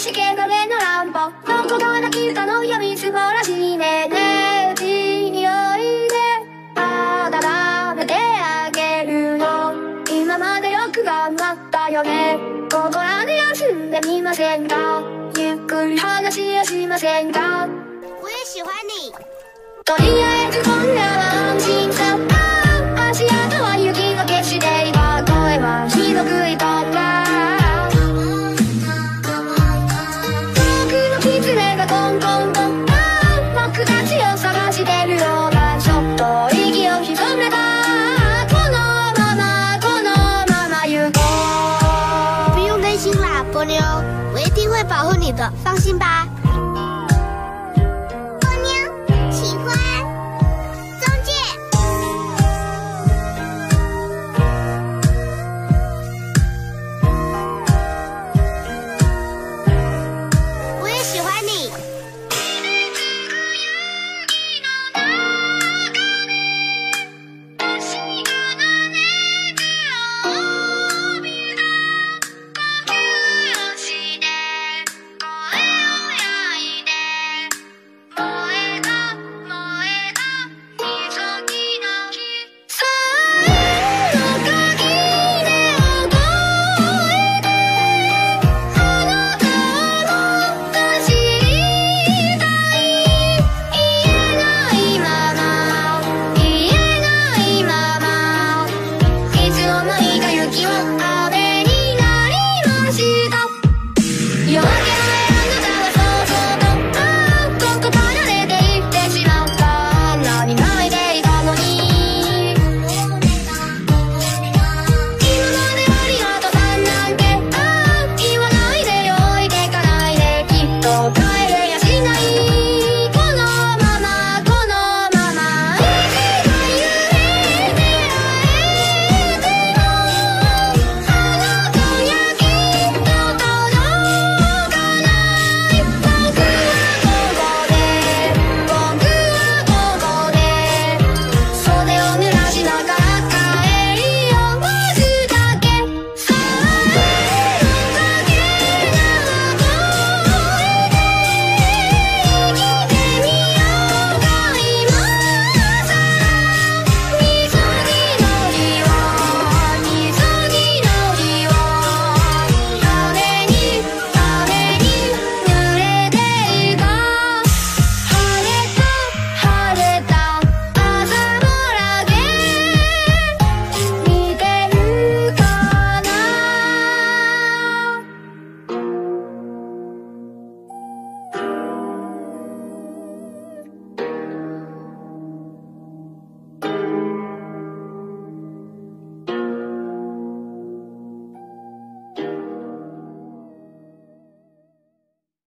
しけがれの乱歩どこが泣き歌の闇素晴らしいねねおいで温めてあげるよ今までよく頑張ったよねここらで休んでみませんかゆっくり話をしませんか我喜欢你とりあえず今夜は的放心吧。You're